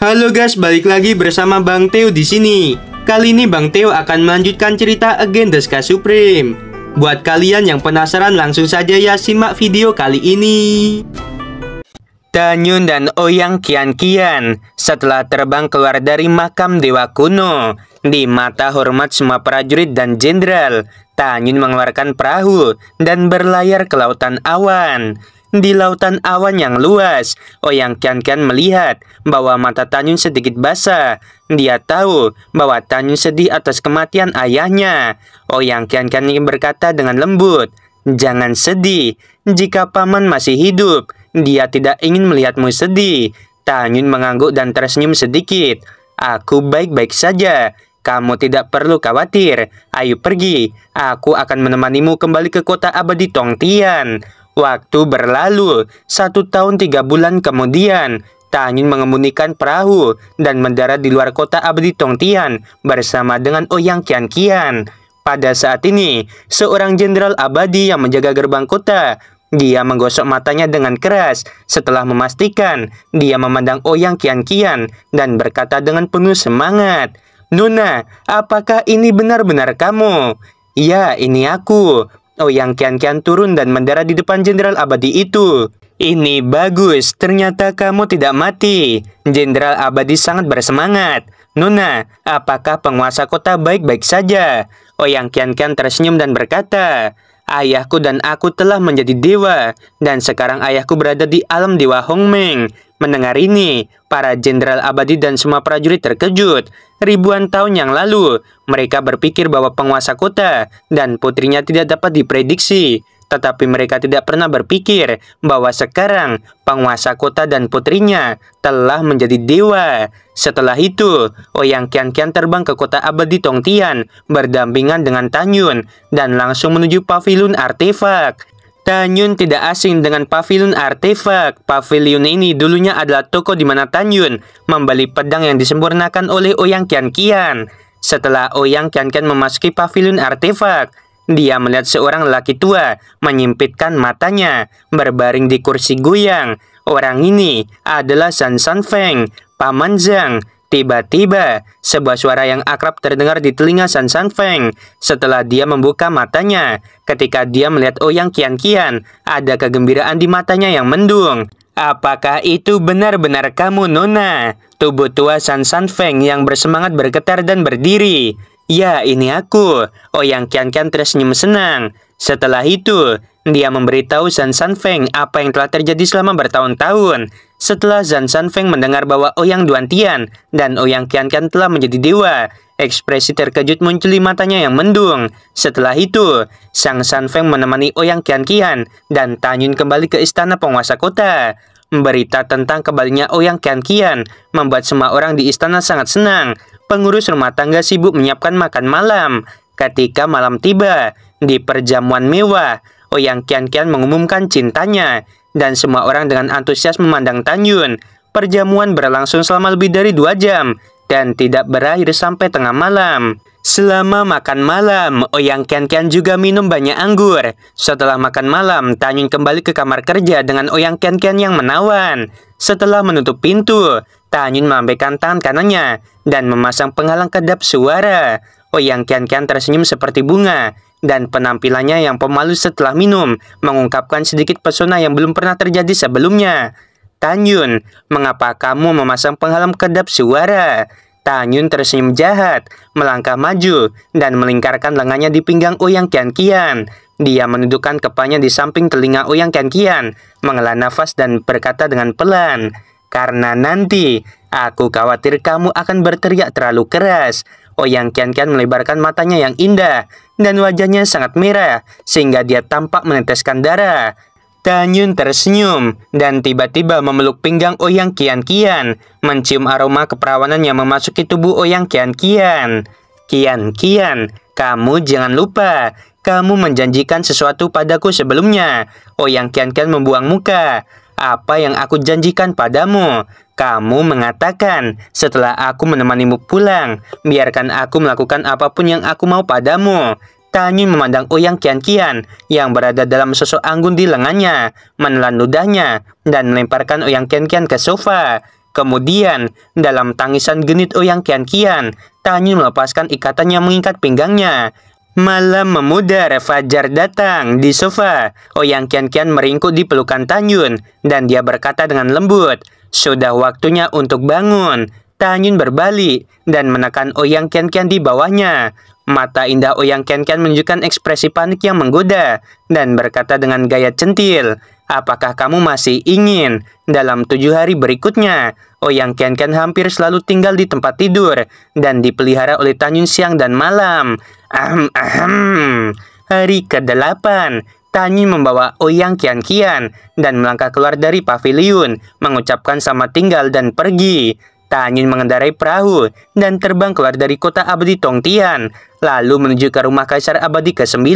Halo guys, balik lagi bersama Bang Teo di sini. Kali ini Bang Teo akan melanjutkan cerita Again Deska Supreme. Buat kalian yang penasaran langsung saja ya simak video kali ini. Tanyun dan Oyang kian-kian setelah terbang keluar dari makam dewa kuno. Di mata hormat semua prajurit dan jenderal, Tanyun mengeluarkan perahu dan berlayar ke lautan awan. Di lautan awan yang luas, Oyang Kian-Kian melihat bahwa mata Tanyun sedikit basah. Dia tahu bahwa Tanyun sedih atas kematian ayahnya. Oyang Kian-Kian berkata dengan lembut, Jangan sedih, jika paman masih hidup, dia tidak ingin melihatmu sedih. Tanyun mengangguk dan tersenyum sedikit. Aku baik-baik saja. Kamu tidak perlu khawatir. Ayo pergi. Aku akan menemanimu kembali ke kota abadi Tongtian. Waktu berlalu, satu tahun tiga bulan kemudian, Tanyun mengemunikan perahu dan mendarat di luar kota abadi Tongtian bersama dengan Oyang Kian Kian. Pada saat ini, seorang jenderal abadi yang menjaga gerbang kota dia menggosok matanya dengan keras setelah memastikan dia memandang Oyang Kian Kian dan berkata dengan penuh semangat, Nuna, apakah ini benar-benar kamu? Ya, ini aku. Oh yang kian-kian turun dan mendarat di depan Jenderal Abadi itu. Ini bagus, ternyata kamu tidak mati. Jenderal Abadi sangat bersemangat. Nuna, apakah penguasa kota baik-baik saja? Oh yang kian-kian tersenyum dan berkata, Ayahku dan aku telah menjadi dewa, dan sekarang ayahku berada di alam dewa Hongmeng. Mendengar ini, para jenderal abadi dan semua prajurit terkejut. Ribuan tahun yang lalu, mereka berpikir bahwa penguasa kota dan putrinya tidak dapat diprediksi. Tetapi mereka tidak pernah berpikir bahwa sekarang penguasa kota dan putrinya telah menjadi dewa. Setelah itu, Oyang Kian Kian terbang ke kota abadi Tongtian berdampingan dengan Tanyun dan langsung menuju pavilion artefak. Tanyun tidak asing dengan pavilion artefak. Pavilion ini dulunya adalah toko di mana Tanyun membeli pedang yang disempurnakan oleh Oyang Kian Kian. Setelah Oyang Kian Kian memasuki pavilion artefak, dia melihat seorang lelaki tua menyimpitkan matanya, berbaring di kursi goyang. Orang ini adalah San San Feng, Paman Zhang. Tiba-tiba, sebuah suara yang akrab terdengar di telinga San San Feng. Setelah dia membuka matanya, ketika dia melihat Oyang Kian Kian, ada kegembiraan di matanya yang mendung. Apakah itu benar-benar kamu, Nona? Tubuh tua San San Feng yang bersemangat bergetar dan berdiri. Ya, ini aku. Oh, yang Kian-Kian tersenyum senang. Setelah itu, dia memberitahu Zhan San Feng apa yang telah terjadi selama bertahun-tahun. Setelah Zhan San Feng mendengar bahwa Ouyang Duantian dan Ouyang Kian-Kian telah menjadi dewa, ekspresi terkejut muncul di matanya yang mendung. Setelah itu, Sang San Feng menemani Ouyang Kian-Kian dan Tanyun kembali ke istana penguasa kota. Berita tentang kembalinya Ouyang Kian-Kian membuat semua orang di istana sangat senang pengurus rumah tangga sibuk menyiapkan makan malam. Ketika malam tiba, di perjamuan mewah, Oyang Kian Kian mengumumkan cintanya, dan semua orang dengan antusias memandang Tanyun. Perjamuan berlangsung selama lebih dari dua jam, dan tidak berakhir sampai tengah malam. Selama makan malam, Oyang Kian Kian juga minum banyak anggur. Setelah makan malam, Tanyun kembali ke kamar kerja dengan Oyang Kian Kian yang menawan. Setelah menutup pintu, Tanyun melambaikan tangan kanannya dan memasang penghalang kedap suara. Oyang Kian Kian tersenyum seperti bunga dan penampilannya yang pemalu setelah minum mengungkapkan sedikit pesona yang belum pernah terjadi sebelumnya. Tanyun, mengapa kamu memasang penghalang kedap suara? Tanyun tersenyum jahat, melangkah maju, dan melingkarkan lengannya di pinggang Oyang Kian Kian. Dia menundukkan kepalanya di samping telinga Oyang Kian Kian, menghela nafas dan berkata dengan pelan, karena nanti aku khawatir kamu akan berteriak terlalu keras. Oyang Kian Kian melebarkan matanya yang indah dan wajahnya sangat merah sehingga dia tampak meneteskan darah. Tanyun tersenyum dan tiba-tiba memeluk pinggang Oyang Kian Kian, mencium aroma keperawanan yang memasuki tubuh Oyang Kian Kian. Kian Kian, kamu jangan lupa, kamu menjanjikan sesuatu padaku sebelumnya. Oyang Kian Kian membuang muka apa yang aku janjikan padamu. Kamu mengatakan, setelah aku menemanimu pulang, biarkan aku melakukan apa pun yang aku mau padamu. Tanyun memandang Oyang Kian Kian yang berada dalam sosok anggun di lengannya, menelan ludahnya, dan melemparkan Oyang Kian Kian ke sofa. Kemudian, dalam tangisan genit Oyang Kian Kian, Tanyun melepaskan ikatan yang mengikat pinggangnya. Malam memudar, Fajar datang di sofa. Oyang Kian Kian meringkuk di pelukan Tanyun, dan dia berkata dengan lembut, Sudah waktunya untuk bangun. Tanyun berbalik dan menekan Oyang Kian Kian di bawahnya. Mata indah Oyang Kian Kian menunjukkan ekspresi panik yang menggoda dan berkata dengan gaya centil, Apakah kamu masih ingin dalam tujuh hari berikutnya? Oyang Ken Ken hampir selalu tinggal di tempat tidur dan dipelihara oleh Tanyun siang dan malam. Ahem, ahem. Hari ke-8, Tanyun membawa Oyang Kian Kian dan melangkah keluar dari paviliun, mengucapkan sama tinggal dan pergi. Tanyun mengendarai perahu dan terbang keluar dari kota abadi Tongtian, lalu menuju ke rumah Kaisar Abadi ke-9.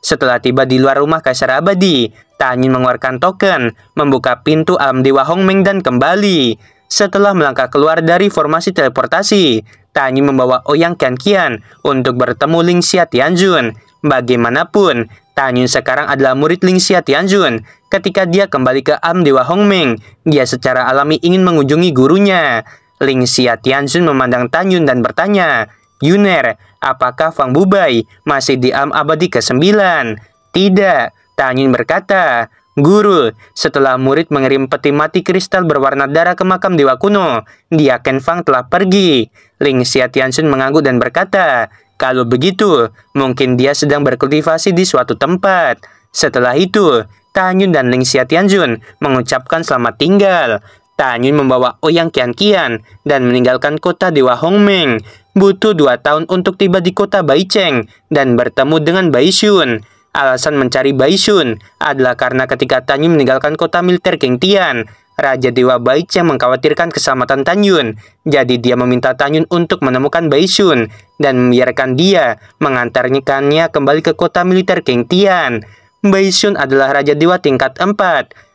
Setelah tiba di luar rumah Kaisar Abadi, Tanyun mengeluarkan token, membuka pintu alam dewa Hongmeng dan kembali. Setelah melangkah keluar dari formasi teleportasi, Tanyun membawa Oyang Kian Kian untuk bertemu Ling Xia Tianjun. Bagaimanapun, Tanyun sekarang adalah murid Ling Xia Tianjun. Ketika dia kembali ke Am Dewa Hongmeng, dia secara alami ingin mengunjungi gurunya. Ling Xia Tianjun memandang Tanyun dan bertanya, Yuner, apakah Fang Bubai masih di Am Abadi ke-9? Tidak, Tanyun berkata, Guru, setelah murid mengirim peti mati kristal berwarna darah ke makam dewa kuno, dia Ken Fang telah pergi. Ling Xia Tianjun mengangguk dan berkata, kalau begitu, mungkin dia sedang berkultivasi di suatu tempat. Setelah itu, Tanyun dan Ling Xia Tianjun mengucapkan selamat tinggal. Tanyun membawa Oyang Kian Kian dan meninggalkan kota Dewa Hongmeng. Butuh dua tahun untuk tiba di kota Baicheng dan bertemu dengan Baishun. Alasan mencari Baishun adalah karena ketika Tanyun meninggalkan kota militer Tian, Raja Dewa Baik yang mengkhawatirkan keselamatan Tanyun. Jadi dia meminta Tanyun untuk menemukan Baisun dan membiarkan dia mengantarkannya kembali ke kota militer King Tian. Baisun adalah Raja Dewa tingkat 4.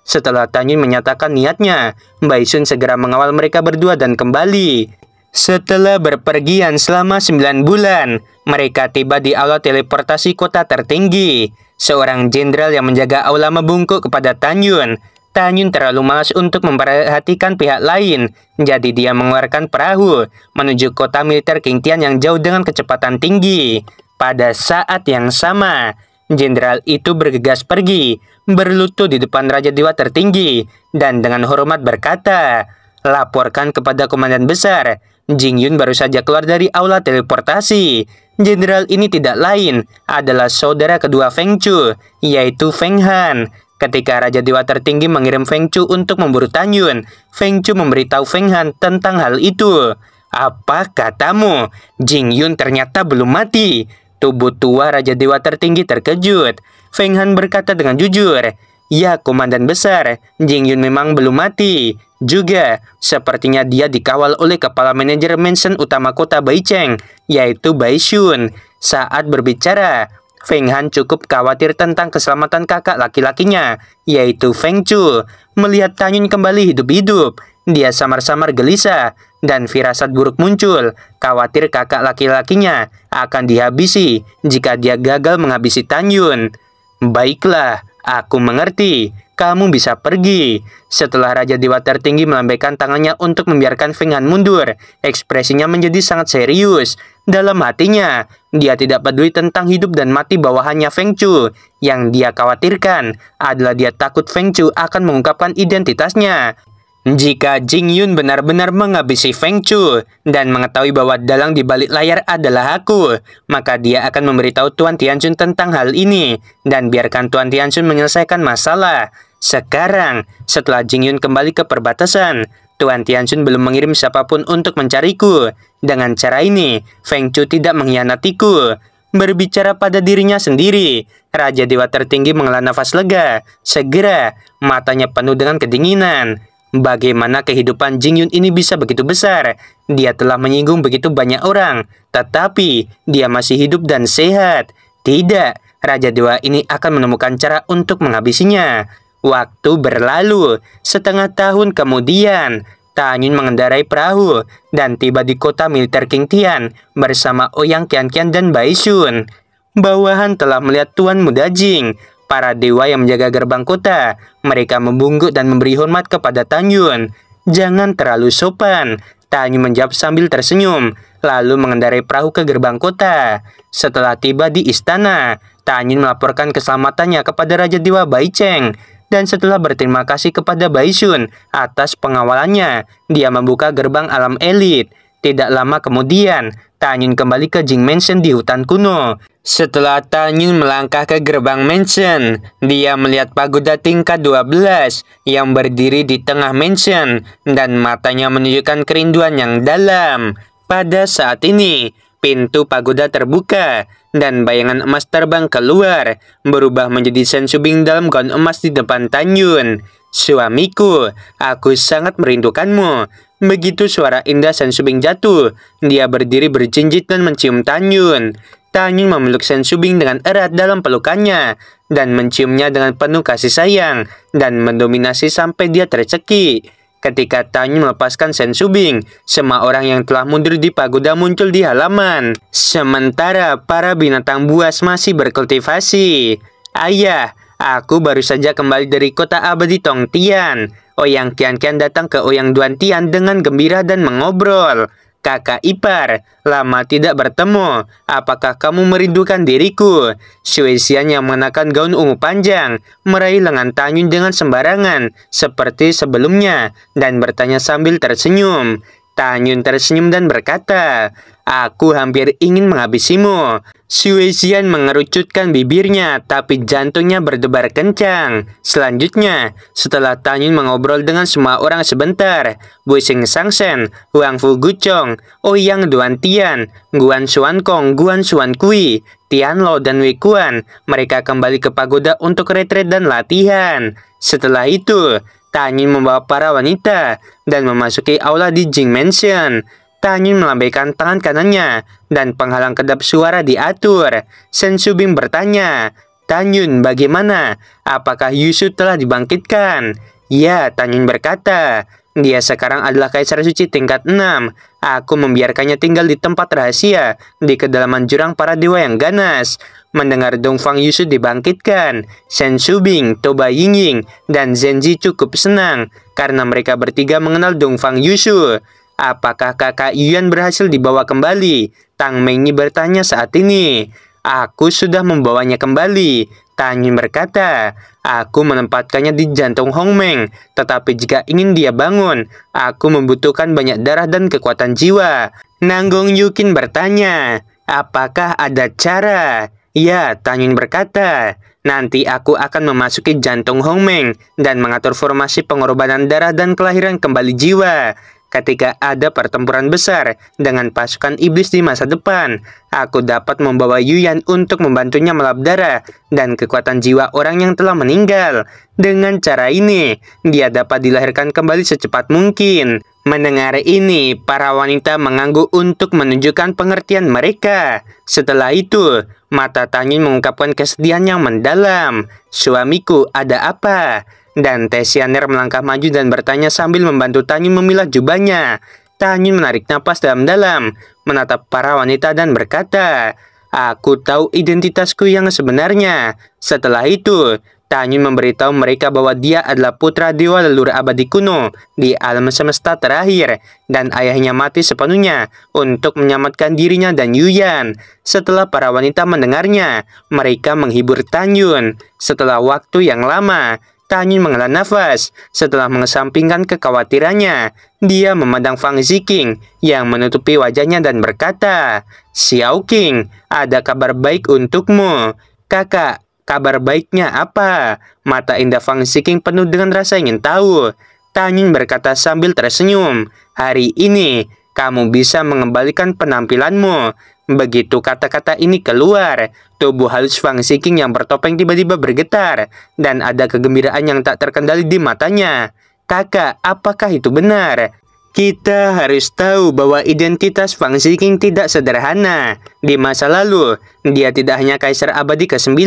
Setelah Tanyun menyatakan niatnya, Baisun segera mengawal mereka berdua dan kembali. Setelah berpergian selama 9 bulan, mereka tiba di aula teleportasi kota tertinggi. Seorang jenderal yang menjaga aula membungkuk kepada Tanyun Tanyun terlalu malas untuk memperhatikan pihak lain, jadi dia mengeluarkan perahu menuju kota militer Qingtian yang jauh dengan kecepatan tinggi. Pada saat yang sama, jenderal itu bergegas pergi, berlutut di depan Raja Dewa tertinggi, dan dengan hormat berkata, Laporkan kepada Komandan Besar, Jing Yun baru saja keluar dari aula teleportasi. Jenderal ini tidak lain adalah saudara kedua Feng Chu, yaitu Feng Han. Ketika Raja Dewa Tertinggi mengirim Feng Chu untuk memburu Tanyun, Feng Chu memberitahu Feng Han tentang hal itu. Apa katamu? Jing Yun ternyata belum mati. Tubuh tua Raja Dewa Tertinggi terkejut. Feng Han berkata dengan jujur, Ya, Komandan Besar, Jing Yun memang belum mati. Juga, sepertinya dia dikawal oleh kepala manajer mansion utama kota Baicheng, yaitu Bai Shun. Saat berbicara, Feng Han cukup khawatir tentang keselamatan kakak laki-lakinya, yaitu Feng Chu. Melihat Tanyun kembali hidup-hidup, dia samar-samar gelisah dan firasat buruk muncul, khawatir kakak laki-lakinya akan dihabisi jika dia gagal menghabisi Tanyun. Baiklah, aku mengerti kamu bisa pergi. Setelah Raja Dewa Tertinggi melambaikan tangannya untuk membiarkan Feng Han mundur, ekspresinya menjadi sangat serius. Dalam hatinya, dia tidak peduli tentang hidup dan mati bawahannya Feng Chu. Yang dia khawatirkan adalah dia takut Feng Chu akan mengungkapkan identitasnya. Jika Jing Yun benar-benar menghabisi Feng Chu dan mengetahui bahwa dalang di balik layar adalah aku, maka dia akan memberitahu Tuan Tianjun tentang hal ini dan biarkan Tuan Tianjun menyelesaikan masalah. Sekarang, setelah Jing Yun kembali ke perbatasan, Tuan Tianjun belum mengirim siapa pun untuk mencariku. Dengan cara ini, Feng Chu tidak mengkhianatiku. Berbicara pada dirinya sendiri, Raja Dewa Tertinggi menghela nafas lega. Segera, matanya penuh dengan kedinginan. Bagaimana kehidupan Jing Yun ini bisa begitu besar? Dia telah menyinggung begitu banyak orang, tetapi dia masih hidup dan sehat. Tidak, Raja Dewa ini akan menemukan cara untuk menghabisinya. Waktu berlalu, setengah tahun kemudian, Tanyun mengendarai perahu dan tiba di kota militer King Tian bersama Oyang Kian Kian dan Bai Shun. Bawahan telah melihat Tuan Muda Jing Para dewa yang menjaga gerbang kota, mereka membungkuk dan memberi hormat kepada Tanyun. jangan terlalu sopan. Tanyun menjawab sambil tersenyum, lalu mengendarai perahu ke gerbang kota. Setelah tiba di istana, Tanyun melaporkan keselamatannya kepada Raja Dewa Baicheng. Dan setelah berterima kasih kepada Baisun atas pengawalannya, dia membuka gerbang alam elit. Tidak lama kemudian, Tanyun kembali ke Jing Mansion di hutan kuno. Setelah Tanyun melangkah ke gerbang mansion, dia melihat pagoda tingkat 12 yang berdiri di tengah mansion dan matanya menunjukkan kerinduan yang dalam. Pada saat ini, pintu pagoda terbuka dan bayangan emas terbang keluar, berubah menjadi sensubing dalam gaun emas di depan Tanyun. Suamiku, aku sangat merindukanmu. Begitu suara indah Sensubing jatuh, dia berdiri berjinjit dan mencium Tanyun. Tanyun memeluk Sensubing dengan erat dalam pelukannya dan menciumnya dengan penuh kasih sayang dan mendominasi sampai dia tercekik. Ketika Tanyun melepaskan Sensubing, semua orang yang telah mundur di pagoda muncul di halaman. Sementara para binatang buas masih berkultivasi. Ayah, Aku baru saja kembali dari kota abadi Tongtian. Oyang Tian-Kian datang ke Oyang Duan Tian dengan gembira dan mengobrol. Kakak ipar, lama tidak bertemu. Apakah kamu merindukan diriku? Suesian yang mengenakan gaun ungu panjang, meraih lengan Tanyun dengan sembarangan, seperti sebelumnya, dan bertanya sambil tersenyum. Tanyun tersenyum dan berkata, Aku hampir ingin menghabisimu. Suesian mengerucutkan bibirnya, tapi jantungnya berdebar kencang. Selanjutnya, setelah Tanyun mengobrol dengan semua orang sebentar, Bu Sing Sangsen, Huang Fu Guchong, Ouyang Duan Tian, Guan Xuan Kong, Guan Xuan Kui, Tian Lo, dan Wei Kuan, mereka kembali ke pagoda untuk retret dan latihan. Setelah itu, Tanyun membawa para wanita dan memasuki aula di Jing Mansion. Tanyun melambaikan tangan kanannya dan penghalang kedap suara diatur. Sen Subing bertanya, Tanyun bagaimana? Apakah Yusuf telah dibangkitkan? Ya, Tanyun berkata, dia sekarang adalah kaisar suci tingkat 6. Aku membiarkannya tinggal di tempat rahasia, di kedalaman jurang para dewa yang ganas. Mendengar Dongfang Yusuf dibangkitkan, Shen Shubing, Toba Yingying, dan Zenji cukup senang karena mereka bertiga mengenal Dongfang Yusuf. Apakah kakak Yuan berhasil dibawa kembali? Tang Mengyi bertanya saat ini. Aku sudah membawanya kembali. Tang Yin berkata, aku menempatkannya di jantung Hong Meng. Tetapi jika ingin dia bangun, aku membutuhkan banyak darah dan kekuatan jiwa. Nanggong Yukin bertanya, apakah ada cara? Ya, Tanyun berkata, nanti aku akan memasuki jantung Hongmeng dan mengatur formasi pengorbanan darah dan kelahiran kembali jiwa. Ketika ada pertempuran besar dengan pasukan iblis di masa depan, aku dapat membawa Yuyan untuk membantunya melap darah dan kekuatan jiwa orang yang telah meninggal. Dengan cara ini, dia dapat dilahirkan kembali secepat mungkin. Mendengar ini, para wanita mengangguk untuk menunjukkan pengertian mereka. Setelah itu, mata Tanyun mengungkapkan kesedihan yang mendalam. Suamiku, ada apa? Dan Tesianer melangkah maju dan bertanya sambil membantu Tanyun memilah jubahnya. Tanyun menarik napas dalam-dalam, menatap para wanita dan berkata, Aku tahu identitasku yang sebenarnya. Setelah itu, Tanyun memberitahu mereka bahwa dia adalah putra dewa leluhur abadi kuno di alam semesta terakhir dan ayahnya mati sepenuhnya untuk menyelamatkan dirinya dan Yuyan. Setelah para wanita mendengarnya, mereka menghibur Tanyun. Setelah waktu yang lama, Tanyun menghela nafas. Setelah mengesampingkan kekhawatirannya, dia memandang Fang Ziking yang menutupi wajahnya dan berkata, Xiao King, ada kabar baik untukmu. Kakak, Kabar baiknya apa? Mata indah Fang Ziking penuh dengan rasa ingin tahu. Tanyun berkata sambil tersenyum. Hari ini, kamu bisa mengembalikan penampilanmu. Begitu kata-kata ini keluar, tubuh halus Fang Ziking yang bertopeng tiba-tiba bergetar, dan ada kegembiraan yang tak terkendali di matanya. Kakak, apakah itu benar? Kita harus tahu bahwa identitas Fang Ziking tidak sederhana. Di masa lalu, dia tidak hanya kaisar abadi ke-9,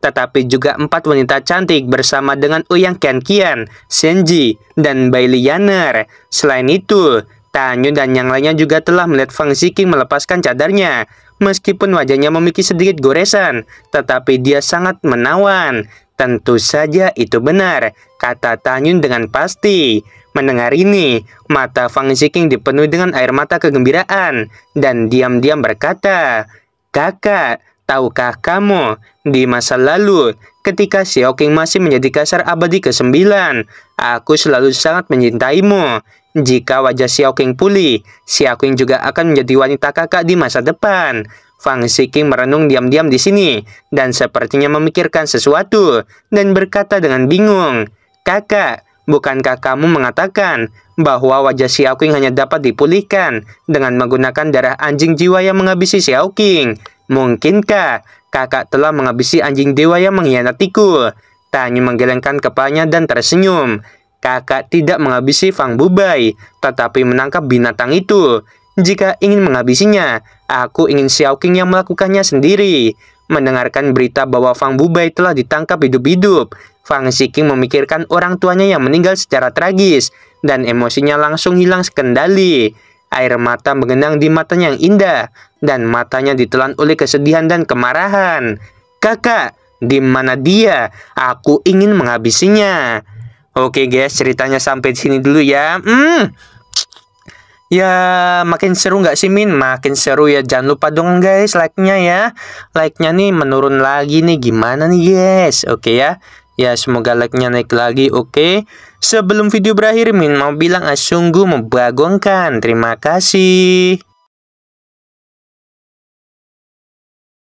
tetapi juga empat wanita cantik bersama dengan Uyang Qian, Senji, dan Bai Lianer. Selain itu, Tanyu dan yang lainnya juga telah melihat Fang Ziking melepaskan cadarnya. Meskipun wajahnya memiliki sedikit goresan, tetapi dia sangat menawan. Tentu saja itu benar, kata Tanyun dengan pasti. Mendengar ini, mata Fang Ziking dipenuhi dengan air mata kegembiraan dan diam-diam berkata, Kakak, tahukah kamu, di masa lalu, ketika Xiao King masih menjadi kasar abadi ke-9, aku selalu sangat mencintaimu. Jika wajah Xiao King pulih, Xiao King juga akan menjadi wanita kakak di masa depan. Fang Ziking merenung diam-diam di sini dan sepertinya memikirkan sesuatu dan berkata dengan bingung, Kakak, Bukankah kamu mengatakan bahwa wajah Xiaoqing hanya dapat dipulihkan dengan menggunakan darah anjing jiwa yang menghabisi Xiaoqing? Mungkinkah kakak telah menghabisi anjing dewa yang mengkhianatiku? Tanya menggelengkan kepalanya dan tersenyum. Kakak tidak menghabisi Fang Bubai, tetapi menangkap binatang itu. Jika ingin menghabisinya, aku ingin Xiaoqing yang melakukannya sendiri. Mendengarkan berita bahwa Fang Bubai telah ditangkap hidup-hidup, Fang Xiqing memikirkan orang tuanya yang meninggal secara tragis dan emosinya langsung hilang sekendali. Air mata mengenang di matanya yang indah dan matanya ditelan oleh kesedihan dan kemarahan. Kakak, di mana dia? Aku ingin menghabisinya. Oke guys, ceritanya sampai sini dulu ya. Hmm. Ya, makin seru nggak sih Min? Makin seru ya. Jangan lupa dong guys, like-nya ya. Like-nya nih menurun lagi nih. Gimana nih guys? Oke ya. Ya semoga like-nya naik lagi oke okay? Sebelum video berakhir Min mau bilang ah, sungguh membagongkan Terima kasih